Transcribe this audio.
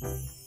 Bye.